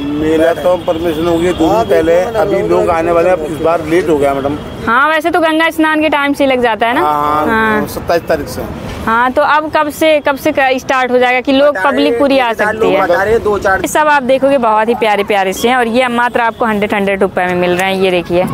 मेरा तो परमिशन हो गई दो दिन पहले। अभी लोग आने वाले हैं इस बार लेट हो गया मैडम। हाँ वैसे तो गंगा स्नान के टाइम से लग जाता है ना? हाँ हाँ। सत्ताईस तारीख से। हाँ तो अब कब से कब से स्टार्ट हो जाएगा कि लोग पब्लिक पूरी आ सकती है? बता रहे हैं दो चार। ये सब आप देखोगे बहुत ही प्यारे प्यारे से हैं। और ये मात्र आपको हंड्रेड हंड्रेड रुपए में मिल रहे हैं ये देखिए।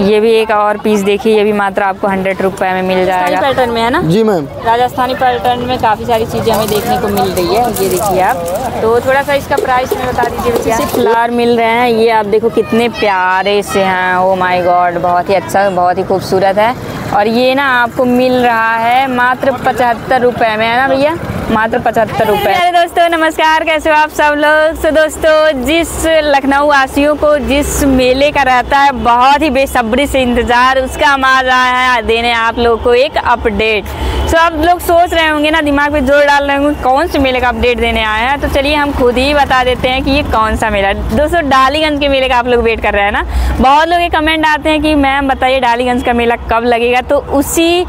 ये भी एक और पीस देखिए ये भी मात्र आपको हंड्रेड रुपए में मिल जाएगा। पैटर्न में है ना? जी मैम। राजस्थानी पैटर्न में काफ़ी सारी चीज़ें हमें देखने को मिल रही है ये देखिए आप। तो थोड़ा सा इसका प्राइस में बता दीजिए भैया सिर्फ़ फ्लावर मिल रहे हैं ये आप देखो कितने प्यारे से हैं। ओ माई गॉड बहुत ही अच्छा बहुत ही खूबसूरत है। और ये ना आपको मिल रहा है मात्र पचहत्तर रुपए में है ना भैया? मात्र पचहत्तर रुपए। अरे दोस्तों नमस्कार। कैसे हो आप सब लोग? तो दोस्तों जिस लखनऊ वासियों को जिस मेले का रहता है बहुत ही बेसब्री से इंतज़ार उसका हम आ रहा है देने आप लोग को एक अपडेट। तो आप लोग सोच रहे होंगे ना दिमाग में ज़ोर डाल रहे होंगे कौन से मेले का अपडेट देने आए हैं? तो चलिए हम खुद ही बता देते हैं कि ये कौन सा मेला दोस्तों डालीगंज के मेले का आप लोग वेट कर रहे हैं ना? बहुत लोग ये कमेंट आते हैं कि मैम बताइए डालीगंज का मेला कब लगेगा? तो उसी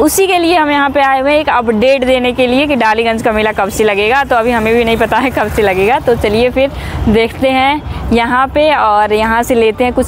उसी के लिए हम यहाँ पे आए हुए हैं एक अपडेट देने के लिए कि डालीगंज का मेला कब से लगेगा? तो अभी हमें भी नहीं पता है कब से लगेगा तो चलिए फिर देखते हैं यहाँ पे और यहाँ से लेते हैं कुछ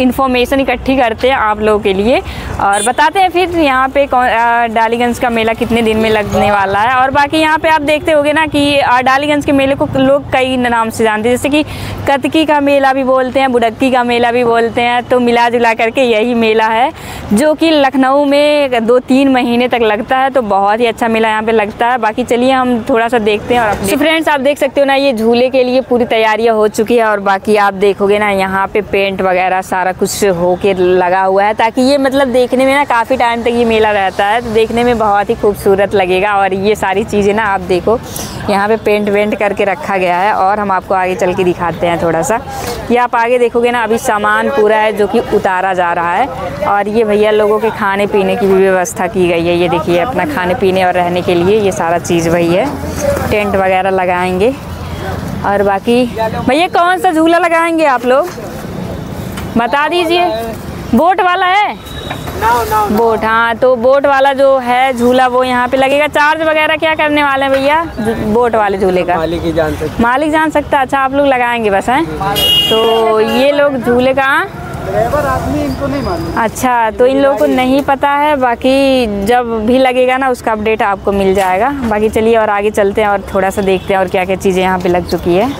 इन्फॉर्मेशन इकट्ठी करते हैं आप लोगों के लिए और बताते हैं फिर यहाँ पे कौन डालीगंज का मेला कितने दिन में लगने वाला है। और बाकी यहाँ पे आप देखते होगे ना कि डालीगंज के मेले को लोग कई नाम से जानते हैं, जैसे कि कतकी का मेला भी बोलते हैं, बुडक्की का मेला भी बोलते हैं तो मिला जुला करके यही मेला है, जो कि लखनऊ में दो तीन महीने तक लगता है तो बहुत ही अच्छा मेला यहाँ पे लगता है। बाकी चलिए हम थोड़ा सा देखते हैं और तो फ्रेंड्स आप देख सकते हो ना, ये झूले के लिए पूरी तैयारियाँ हो चुकी है और बाकी आप देखोगे ना, यहाँ पे पेंट वगैरह सारा कुछ होके लगा हुआ है, ताकि ये मतलब देखने में ना काफ़ी टाइम तक ये मेला रहता है। तो देखने में बहुत ही खूबसूरत लगेगा और ये सारी चीज़ें ना आप देखो, यहाँ पे पेंट वेंट करके रखा गया है और हम आपको आगे चल के दिखाते हैं थोड़ा सा ये आप आगे देखोगे ना, अभी सामान पूरा है जो कि उतारा जा रहा है और ये भैया लोगों के खाने पीने की भी व्यवस्था की गई है। ये देखिए, अपना खाने पीने और रहने के लिए ये सारा चीज़ वही है। टेंट वगैरह लगाएँगे। और बाकी भैया कौन सा झूला लगाएँगे आप लोग? बता दीजिए। बोट वाला है? बोट हाँ तो बोट वाला जो है झूला वो यहाँ पे लगेगा। चार्ज वगैरह क्या करने वाले हैं भैया? बोट वाले झूले का? मालिक ही जान सकते मालिक जान सकता अच्छा आप लोग लगाएँगे बस हैं? तो ये लोग झूले का ड्राइवर आदमी इनको नहीं मालूम। अच्छा तो इन लोगों को नहीं पता है, बाकी जब भी लगेगा ना उसका अपडेट आपको मिल जाएगा। बाकी चलिए और आगे चलते हैं और थोड़ा सा देखते हैं और क्या क्या चीज़ें यहाँ पे लग चुकी है।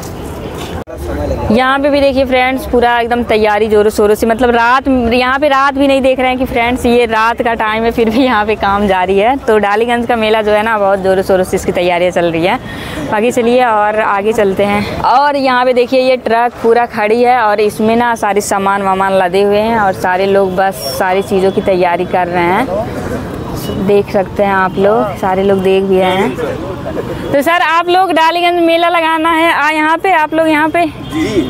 यहाँ पे भी देखिए फ्रेंड्स पूरा एकदम तैयारी जोरों शोरों से। मतलब रात, यहाँ पे रात भी नहीं देख रहे हैं कि फ्रेंड्स ये रात का टाइम है, फिर भी यहाँ पे काम जारी है। तो डालीगंज का मेला जो है ना, बहुत जोरों शोरों से इसकी तैयारियाँ चल रही है। बाकी चलिए और आगे चलते हैं। और यहाँ पे देखिए ये ट्रक पूरा खड़ी है और इसमें ना सारे सामान वामान लदे हुए हैं और सारे लोग बस सारी चीज़ों की तैयारी कर रहे हैं। देख सकते हैं आप लोग सारे लोग देख भी रहे हैं। तो सर आप लोग डालीगंज मेला लगाना है आ यहाँ पे आप लोग यहाँ पे?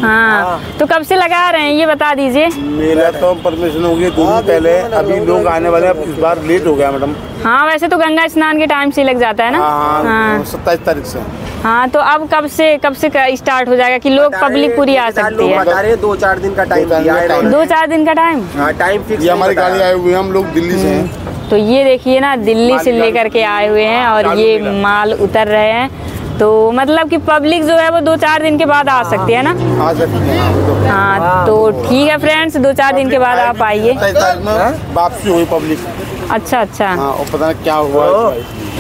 हाँ तो कब से लगा रहे हैं ये बता दीजिए। मेला तो परमिशन हो गई दो दिन पहले अभी लोग आने वाले हैं इस बार लेट हो गया मैडम। हाँ वैसे तो गंगा स्नान के टाइम से लग जाता है ना? हाँ हाँ सत्ताईस तारीख से। हाँ तो अब कब से कब से स्टार्ट हो जाएगा कि लोग पब्लिक पूरी आ सकती है? हैं दो चार दिन का टाइम दो चार दिन का है टाइम हाँ टाइम फिक्स हमारी गाड़ी आए हुए हैं हम लोग दिल्ली से हैं। तो ये देखिए ना दिल्ली से लेकर के आए हुए हैं और ये माल। उतर रहे हैं। तो मतलब कि पब्लिक जो है वो दो चार दिन के बाद आ सकती है ना? आ सकते हैं। हाँ, तो। हाँ तो ठीक है फ्रेंड्स दो चार दिन के बाद आप आइए। वापसी हुई पब्लिक। अच्छा अच्छा। हाँ और पता नहीं क्या हुआ।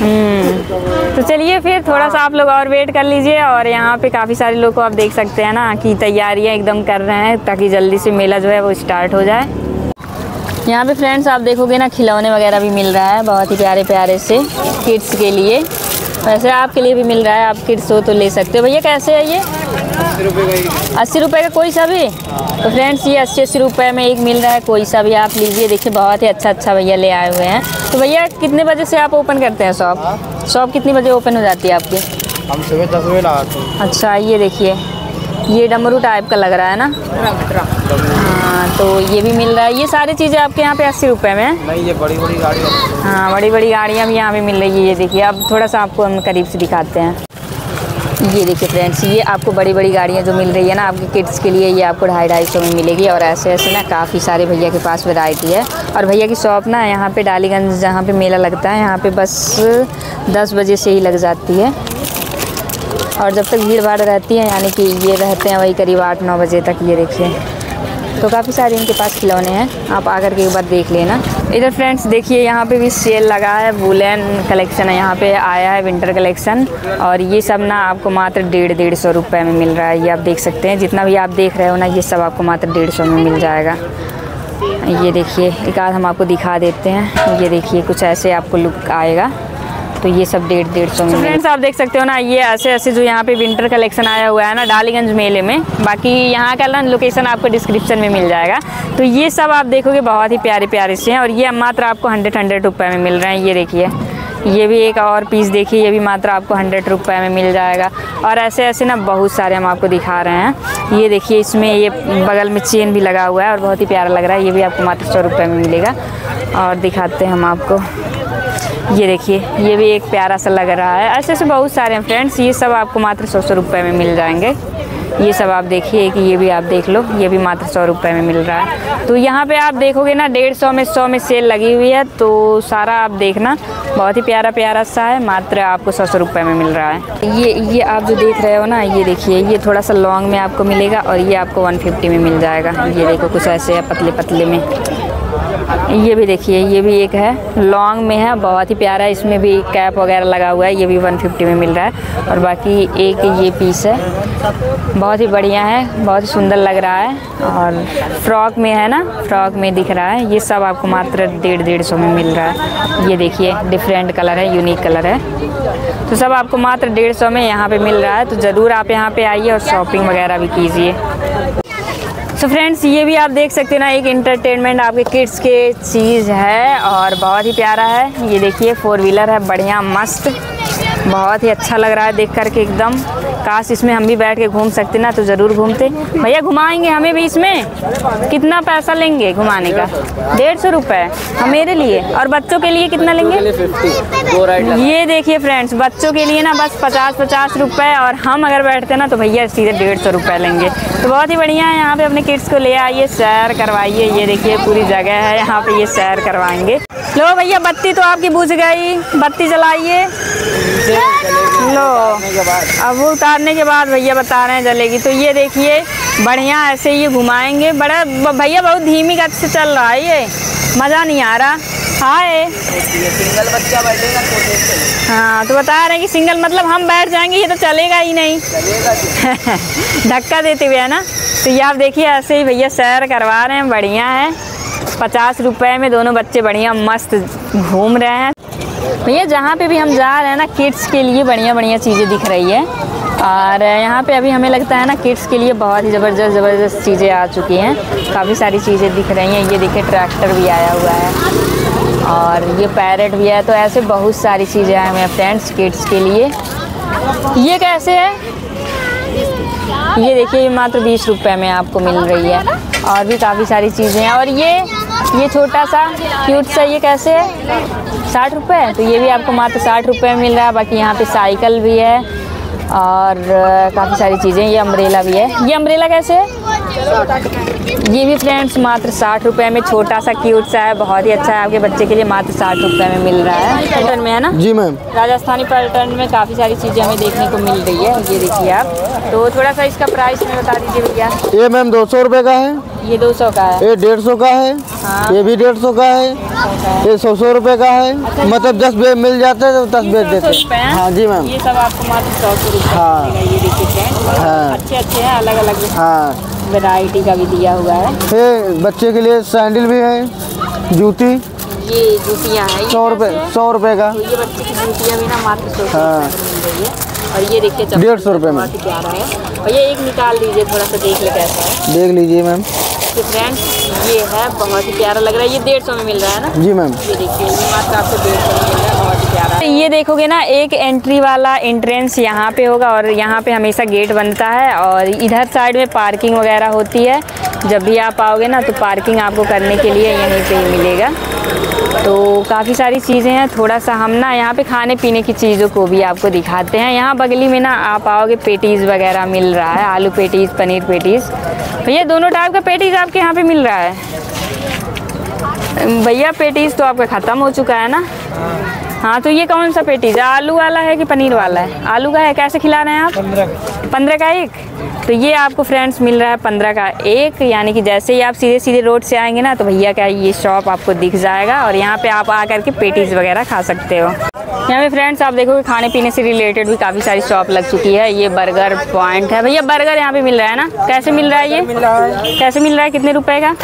हम्म। तो चलिए फिर थोड़ा सा आप लोग और वेट कर लीजिए और यहाँ पे काफ़ी सारे लोग को आप देख सकते हैं ना कि तैयारियाँ एकदम कर रहे हैं ताकि जल्दी से मेला जो है वो स्टार्ट हो जाए। यहाँ पे फ्रेंड्स आप देखोगे ना खिलौने वगैरह भी मिल रहा है बहुत ही प्यारे प्यारे से किड्स के लिए। वैसे आपके लिए भी मिल रहा है आप किड्स हो तो ले सकते हो। भैया कैसे है ये? अस्सी रुपये का कोई सा भी? तो फ्रेंड्स ये अस्सी अस्सी रुपये में एक मिल रहा है कोई सा भी आप लीजिए। देखिए बहुत ही अच्छा अच्छा भैया ले आए हुए हैं। तो भैया कितने बजे से आप ओपन करते हैं शॉप शॉप कितने बजे ओपन हो जाती है आपकी? हम सुबह दस बजे लगाते हैं। अच्छा ये देखिए ये डमरू टाइप का लग रहा है ना? हाँ तो ये भी मिल रहा है। ये सारी चीज़ें आपके यहाँ पे अस्सी रुपये में है? नहीं ये बड़ी बड़ी गाड़ियाँ हाँ। बड़ी बड़ी गाड़ियाँ भी यहाँ पे मिल रही है। ये देखिए अब थोड़ा सा आपको हम करीब से दिखाते हैं। ये देखिए फ्रेंड्स ये आपको बड़ी बड़ी गाड़ियाँ जो मिल रही है ना आपके किड्स के लिए ये आपको ढाई ढाई सौ में मिलेगी। और ऐसे ऐसे ना काफ़ी सारे भैया के पास वैरायटी है। और भैया की शॉप ना यहाँ पे डालीगंज जहाँ पे मेला लगता है यहाँ पे बस दस बजे से ही लग जाती है। और जब तक भीड़ भाड़ रहती है यानी कि ये रहते हैं वही करीब आठ नौ बजे तक ये देखिए। तो काफ़ी सारे इनके पास खिलौने हैं। आप आकर के एक बार देख लेना। इधर फ्रेंड्स, देखिए, यहाँ पे भी सेल लगा है। वुलन कलेक्शन है। यहाँ पे आया है विंटर कलेक्शन। और ये सब ना आपको मात्र डेढ़ डेढ़ सौ रुपये में मिल रहा है। ये आप देख सकते हैं। जितना भी आप देख रहे हो ना, ये सब आपको मात्र डेढ़ सौ में मिल जाएगा। ये देखिए, एक आध हम आपको दिखा देते हैं। ये देखिए, कुछ ऐसे आपको लुक आएगा। तो ये सब डेढ़ डेढ़ सौ में फ्रेंड्स आप देख सकते हो ना ये ऐसे ऐसे जो यहाँ पे विंटर कलेक्शन आया हुआ है ना डालीगंज मेले में। बाकी यहाँ का ना लोकेशन आपको डिस्क्रिप्शन में मिल जाएगा। तो ये सब आप देखोगे बहुत ही प्यारे प्यारे से हैं। और ये मात्र आपको हंड्रेड हंड्रेड रुपये में मिल रहे हैं ये देखिए। ये भी एक और पीस देखिए ये भी मात्र आपको हंड्रेड रुपये में मिल जाएगा। और ऐसे ऐसे ना बहुत सारे हम आपको दिखा रहे हैं। ये देखिए इसमें ये बगल में चेन भी लगा हुआ है और बहुत ही प्यारा लग रहा है। ये भी आपको मात्र सौ रुपये में मिलेगा। और दिखाते हैं हम आपको। ये देखिए, ये भी एक प्यारा सा लग रहा है। ऐसे ऐसे बहुत सारे हैं फ्रेंड्स ये सब आपको मात्र सौ सौ रुपये में मिल जाएँगे। ये सब आप देखिए कि ये भी आप देख लो, ये भी मात्र सौ रुपये में मिल रहा है। तो यहाँ पे आप देखोगे ना, डेढ़ सौ में सौ में सेल लगी हुई है तो सारा आप देखना, बहुत ही प्यारा प्यारा सा है, मात्र आपको सौ सौ रुपये में मिल रहा है। ये ये आप जो देख रहे हो ना, ये देखिए, ये थोड़ा सा लॉन्ग में आपको मिलेगा और ये आपको वन फिफ्टी में मिल जाएगा। ये देखो कुछ ऐसे पतले पतले में। ये भी देखिए, ये भी एक है। लॉन्ग में है, बहुत ही प्यारा है। इसमें भी कैप वगैरह लगा हुआ है। ये भी 150 में मिल रहा है। और बाकी एक ये पीस है। बहुत ही बढ़िया है, बहुत ही सुंदर लग रहा है। और फ्रॉक में है ना फ्रॉक में दिख रहा है। ये सब आपको मात्र डेढ़ डेढ़ सौ में मिल रहा है। ये देखिए डिफरेंट कलर है यूनिक कलर है। तो सब आपको मात्र डेढ़ सौ में यहाँ पर मिल रहा है। तो ज़रूर आप यहाँ पर आइए और शॉपिंग वगैरह भी कीजिए। सो फ्रेंड्स ये भी आप देख सकते हैं ना, एक इंटरटेनमेंट आपके किड्स के चीज़ है और बहुत ही प्यारा है। ये देखिए फोर व्हीलर है, बढ़िया, मस्त। बहुत ही अच्छा लग रहा है देख कर के एकदम। काश इसमें हम भी बैठ के घूम सकते ना तो ज़रूर घूमते। भैया घुमाएँगे हमें भी इसमें? कितना पैसा लेंगे घुमाने का? डेढ़ सौ रुपये हम मेरे लिए। और बच्चों के लिए कितना लेंगे? ये देखिए फ्रेंड्स बच्चों के लिए ना बस पचास पचास रुपए और हम अगर बैठते ना तो भैया सीधे डेढ़ सौ रुपये लेंगे। तो बहुत ही बढ़िया है यहाँ पे अपने किड्स को ले आइए सैर करवाइए। ये देखिए पूरी जगह है यहाँ पे ये सैर करवाएँगे। लो भैया बत्ती तो आपकी बुझ गई। बत्ती जलाइए। लो। अब वो उतारने के बाद भैया बता रहे हैं जलेगी। तो ये देखिए बढ़िया ऐसे ये घुमाएँगे। बड़ा भैया बहुत धीमी गति से चल रहा है ये। मज़ा नहीं आ रहा। हाय। सिंगल बच्चा बैठेगा तो हाँ तो बता रहे हैं कि सिंगल मतलब हम बैठ जाएँगे ये तो चलेगा ही नहीं। धक्का देते हुए है ना? तो ये आप देखिए ऐसे ही भैया सैर करवा रहे हैं बढ़िया है। पचास रुपए में दोनों बच्चे बढ़िया मस्त घूम रहे हैं। भैया, जहाँ पे भी हम जा रहे हैं ना किड्स के लिए बढ़िया बढ़िया चीज़ें दिख रही है। और यहाँ पे अभी हमें लगता है ना किड्स के लिए बहुत ही ज़बरदस्त ज़बरदस्त चीज़ें आ चुकी हैं। काफ़ी सारी चीज़ें दिख रही हैं। ये देखिए ट्रैक्टर भी आया हुआ है। और ये पैरेट भी है। तो ऐसे बहुत सारी चीज़ें हैं मेरे फ्रेंड्स किड्स के लिए। ये कैसे है? ये देखिए मात्र बीस रुपये में आपको मिल रही है। और भी काफ़ी सारी चीज़ें हैं। और ये ये छोटा सा क्यूट सा ये कैसे है? साठ रुपये तो ये भी आपको मात्र साठ रुपये मिल रहा है, बाकी यहाँ पे साइकिल भी है और काफ़ी सारी चीज़ें ये अम्ब्रेला भी है। ये अम्ब्रेला कैसे है? ये भी फ्रेंड्स मात्र साठ रुपए में छोटा सा क्यूट सा है बहुत ही अच्छा है आपके बच्चे के लिए मात्र साठ रुपए में मिल रहा है। पैटर्न में है ना? जी मैम राजस्थानी पैटर्न में काफ़ी सारी चीज़ें हमें देखने को मिल रही है ये देखिए आप। तो थोड़ा सा इसका प्राइस में बता दीजिए भैया। ये मैम दो सौ का है। ये दो सौ का है। ये डेढ़ सौ का है। हाँ। ये भी डेढ़ सौ का है। ये सौ सौ रुपये का है। मतलब दस बेच मिल जाते हैं तो दस बेच देते हैं। हैं? जी मैम ये सब आपको मात्र सौ सौ रुपये हाँ। ये देखिए हाँ। अच्छे अच्छे हैं अलग अलग हाँ। वैरायटी का भी दिया हुआ है। ये बच्चे के लिए सैंडल भी है जूती। ये जूतियाँ हैं सौ रुपये सौ रुपये का। तो ये बच्चे की जूतियाँ भी ना मात्र सौ हाँ। और ये देखिए डेढ़ सौ रुपये में। प्यारा है। और ये एक निकाल दीजिए थोड़ा सा देख ले कैसा है। देख लीजिए मैम तो फ्रेंड्स ये है बहुत ही प्यारा लग रहा है। ये डेढ़ सौ में मिल रहा है ना? जी मैम ये देखिए ये मात्र आपको डेढ़ सौ में मिल रहा है। प्यारा ये देखोगे ना, एक एंट्री वाला एंट्रेंस यहाँ पे होगा और यहाँ पे हमेशा गेट बनता है और इधर साइड में पार्किंग वगैरह होती है। जब भी आप आओगे ना तो पार्किंग आपको करने के लिए यहीं पे ही मिलेगा। तो काफ़ी सारी चीज़ें हैं। थोड़ा सा हम ना यहाँ पे खाने पीने की चीज़ों को भी आपको दिखाते हैं। यहाँ बगली में ना आप आओगे, पेटीज़ वगैरह मिल रहा है। आलू पेटीज़, पनीर पेटीज़। भैया दोनों टाइप का पेटीज़ आपके यहाँ पे मिल रहा है। भैया, पेटीज़ तो आपका ख़त्म हो चुका है ना? हाँ तो ये कौन सा पेटीज़ है आलू वाला है कि पनीर वाला है? आलू का है कैसे खिला रहे हैं आप? पंद्रह का। एक? तो ये आपको फ्रेंड्स मिल रहा है पंद्रह का एक यानी कि जैसे ही आप सीधे सीधे रोड से आएँगे ना तो भैया का ये शॉप आपको दिख जाएगा और यहाँ पे आप आकर के पेटीज़ वगैरह खा सकते हो। यहाँ पे फ्रेंड्स आप देखोगे खाने पीने से रिलेटेड भी काफ़ी सारी शॉप लग चुकी है। ये बर्गर पॉइंट है। भैया बर्गर यहाँ पे मिल रहा है ना? कैसे मिल रहा है ये? मिल रहा है। कैसे मिल रहा है? कितने रुपए का?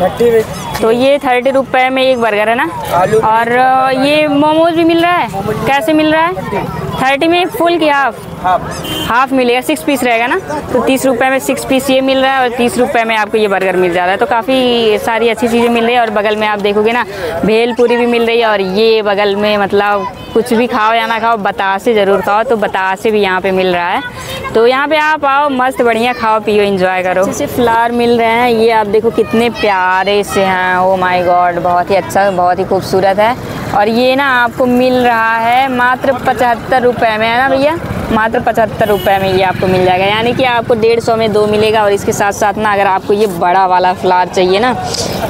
थर्टी तो ये थर्टी रुपए में एक बर्गर है ना? और ये मोमोज भी मिल रहा है? कैसे मिल रहा है? थर्टी में फुल किया? हाफ़ हाफ़ हाफ़ मिलेगा सिक्स पीस रहेगा ना? तो तीस रुपये में सिक्स पीस ये मिल रहा है और तीस रुपये में आपको ये बर्गर मिल जा रहा है। तो काफ़ी सारी अच्छी चीज़ें मिल रही है और बगल में आप देखोगे ना भेल पूरी भी मिल रही है और ये बगल में मतलब कुछ भी खाओ या ना खाओ बतासे ज़रूर खाओ। तो बतासे भी यहाँ पे मिल रहा है। तो यहाँ पे आप आओ मस्त बढ़िया खाओ पियो एंजॉय करो। जैसे फ्लावर मिल रहे हैं। ये आप देखो कितने प्यारे से हैं। ओ माय गॉड बहुत ही अच्छा बहुत ही खूबसूरत है। और ये ना आपको मिल रहा है मात्र पचहत्तर रुपये में है ना भैया? मात्र पचहत्तर रुपये में ये आपको मिल जाएगा। यानी कि आपको डेढ़ सौ में दो मिलेगा और इसके साथ साथ ना अगर आपको ये बड़ा वाला फ्लावर चाहिए ना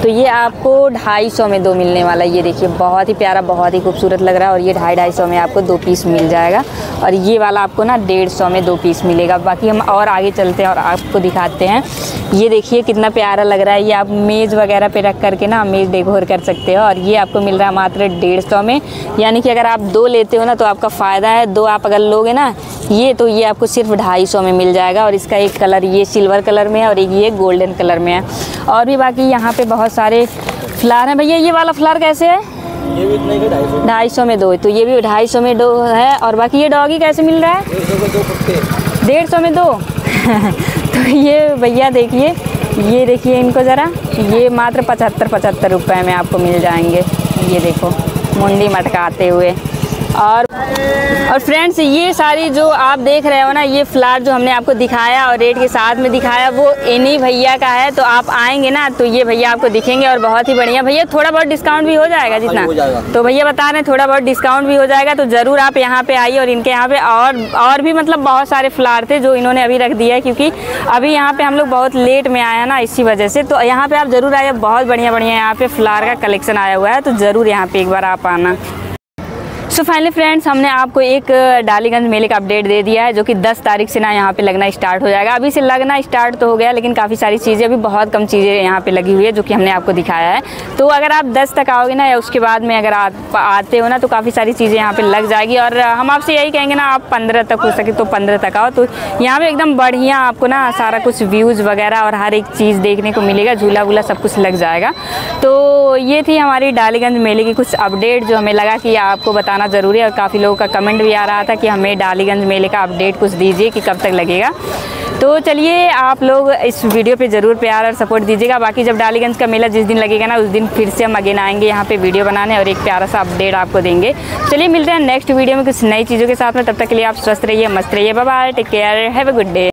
तो ये आपको ढाई सौ में दो मिलने वाला ये देखिए, बहुत ही प्यारा, बहुत ही खूबसूरत लग रहा है और ये ढाई ढाई सौ में आपको दो पीस मिल जाएगा और ये वाला आपको ना डेढ़ सौ में दो पीस मिलेगा। बाकी हम और आगे चलते हैं और आपको दिखाते हैं। ये देखिए, कितना प्यारा लग रहा है। ये आप मेज़ वगैरह पे रख करके ना मेज़ डेकोर कर सकते हो और ये आपको मिल रहा है मात्र डेढ़ सौ में। यानी कि अगर आप दो लेते हो ना तो आपका फ़ायदा है। दो आप अगर लोगे ना ये तो ये आपको सिर्फ़ ढाई सौ में मिल जाएगा और इसका एक कलर ये सिल्वर कलर में है और एक ये गोल्डन कलर में है। और भी बाकी यहाँ पे बहुत सारे फ्लार हैं। भैया ये वाला फ्लार कैसे है? ये भी इतने के ढाई सौ में। दो तो ये भी ढाई सौ में दो है। और बाकी ये डॉगी कैसे मिल रहा है? डेढ़ सौ में दो तो ये भैया देखिए ये देखिए इनको ज़रा। ये मात्र पचहत्तर पचहत्तर रुपये में आपको मिल जाएँगे। ये देखो मुंडी मटकाते हुए। और और फ्रेंड्स ये सारी जो आप देख रहे हो ना ये फ्लावर जो हमने आपको दिखाया और रेट के साथ में दिखाया वो इन्हीं भैया का है। तो आप आएँगे ना तो ये भैया आपको दिखेंगे और बहुत ही बढ़िया। भैया थोड़ा बहुत डिस्काउंट भी हो जाएगा जितना? हो जाएगा। तो भैया बता रहे हैं थोड़ा बहुत डिस्काउंट भी हो जाएगा तो ज़रूर आप यहाँ पे आइए और इनके यहाँ पे और और भी मतलब बहुत सारे फ्लावर थे जो इन्होंने अभी रख दिया है क्योंकि अभी यहाँ पे हम लोग बहुत लेट में आए हैं ना इसी वजह से। तो यहाँ पे आप ज़रूर आइए बहुत बढ़िया बढ़िया यहाँ पे फ्लावर का कलेक्शन आया हुआ है तो ज़रूर यहाँ पे एक बार आप आना। सो फाइनली फ्रेंड्स हमने आपको एक डालीगंज मेले का अपडेट दे दिया है, जो कि 10 तारीख से ना यहाँ पे लगना स्टार्ट हो जाएगा। अभी से लगना स्टार्ट तो हो गया, लेकिन काफ़ी सारी चीज़ें, अभी बहुत कम चीज़ें यहाँ पे लगी हुई है, जो कि हमने आपको दिखाया है। तो अगर आप 10 तक आओगे ना, या उसके बाद में अगर आप आते हो ना तो काफ़ी सारी चीज़ें यहाँ पर लग जाएगी। और हम आपसे यही कहेंगे ना, आप पंद्रह तक हो सके तो पंद्रह तक आओ। तो यहाँ पर एकदम बढ़िया आपको ना सारा कुछ व्यूज़ वगैरह और हर एक चीज़ देखने को मिलेगा, झूला वूला सब कुछ लग जाएगा। तो ये थी हमारी डालीगंज मेले की कुछ अपडेट जो हमें लगा कि आपको बताना ज़रूरी है और काफ़ी लोगों का कमेंट भी आ रहा था कि हमें डालीगंज मेले का अपडेट कुछ दीजिए कि कब तक लगेगा। तो चलिए आप लोग इस वीडियो पे ज़रूर प्यार और सपोर्ट दीजिएगा। बाकी जब डालीगंज का मेला जिस दिन लगेगा ना, उस दिन फिर से हम अगेन आएँगे यहाँ पे वीडियो बनाने और एक प्यारा सा अपडेट आपको देंगे। चलिए मिलते हैं नेक्स्ट वीडियो में कुछ नई चीज़ों के साथ में। तब तक के लिए आप स्वस्थ रहिए, मस्त रहिए। Bye take care have a good day